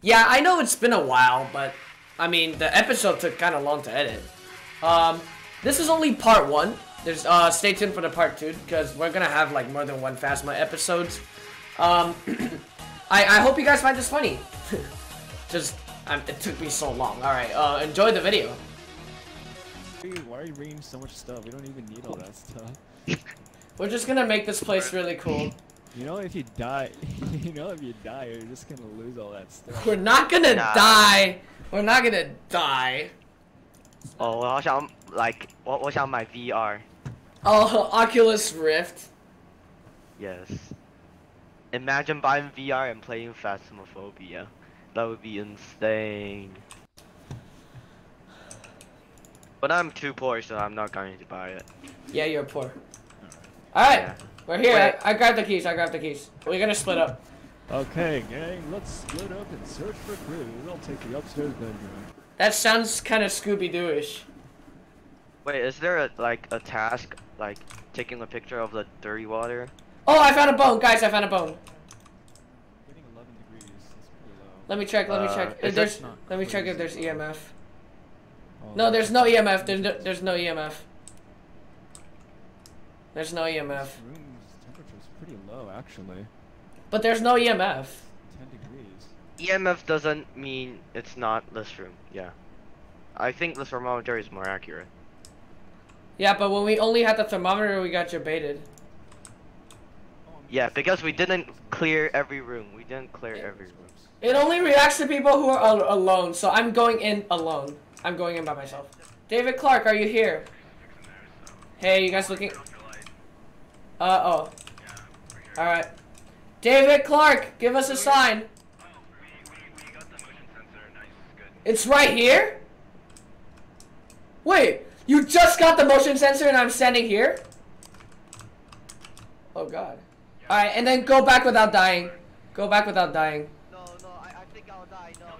Yeah, I know it's been a while, but I mean, the episode took kind of long to edit. Um, this is only part one. There's uh, stay tuned for the part two because we're gonna have like more than one Phasma episodes. Um, I I hope you guys find this funny. Just um, it took me so long. All right, uh, enjoy the video. Why are you bringing so much stuff? We don't even need all that stuff. We're just gonna make this place really cool. You know, if you die, you know, if you die, you're just gonna lose all that stuff. We're not gonna Nah. die. We're not gonna die. 哦，我好想 like 我我想买 VR。 Oh, Oculus Rift. Yes. Imagine buying VR and playing Phasmophobia. That would be insane. But I'm too poor, so I'm not going to buy it. Yeah, you're poor. All right, Yeah. we're here. Wait. I, I grabbed the keys. I grabbed the keys. We're gonna split up. Okay, gang, let's split up and search for clues. We'll take the upstairs bedroom. That sounds kind of Scooby Doo-ish. Wait, is there a like a task like taking a picture of the dirty water? Oh, I found a bone, guys. I found a bone. Getting 11 degrees. That's pretty low. Let me check. Let me Uh, check. is If there's, not let me check if there's EMF. Oh, No, there's no EMF. There's no, there's no EMF. There's no EMF. This room's temperature's pretty low, actually. But there's no EMF. 10 degrees. EMF doesn't mean it's not this room. Yeah. I think the thermometer is more accurate. Yeah, but when we only had the thermometer, we got you baited. Oh, Yeah, because we didn't clear every room. We didn't clear every room. It only reacts to people who are al alone, so I'm going in alone. I'm going in by myself. David Clark, are you here? Hey, you guys looking? Uh oh. Alright. David Clark, give us a sign. It's right here? Wait, you just got the motion sensor and I'm standing here? Oh god. Alright, and then go back without dying. Go back without dying. No, no, I, I think I'll die. No, no,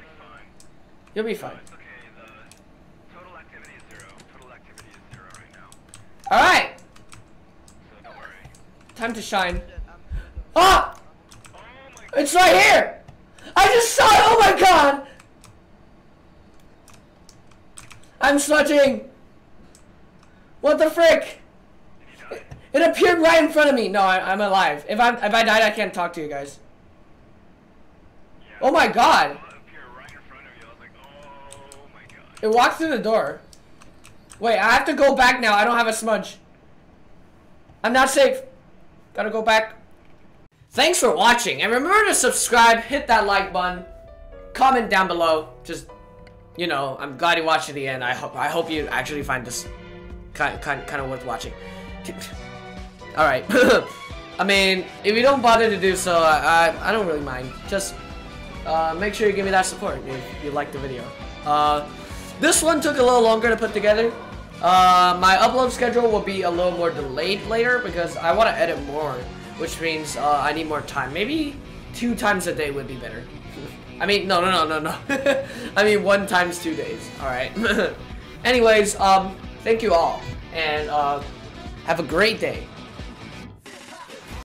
You'll be fine. Oh, it's okay, the total activity is zero. Total activity is zero right now. Alright, So don't worry. time to shine. Ah! It's right here! I just saw it! Oh my god! I'm smudging! What the frick? It, appeared right in front of me. No, I, I'm alive. If I if I died, I can't talk to you guys. Oh my god! Oh my god. It walked through the door. Wait, I have to go back now. I don't have a smudge. I'm not safe. Gotta go back. Thanks for watching, and remember to subscribe, hit that like button, comment down below. Just, you know, I'm glad you watched to the end. I hope I hope you actually find this kind kind kind of worth watching. All right. I mean, if you don't bother to do so, I I, I don't really mind. Just uh, make sure you give me that support if you like the video. Uh, this one took a little longer to put together. Uh, my upload schedule will be a little more delayed later because I want to edit more, which means uh, I need more time. Maybe two times a day would be better. I mean, no, no, no, no, no. I mean, one times two days. All right. Anyways, um, thank you all, and uh, have a great day.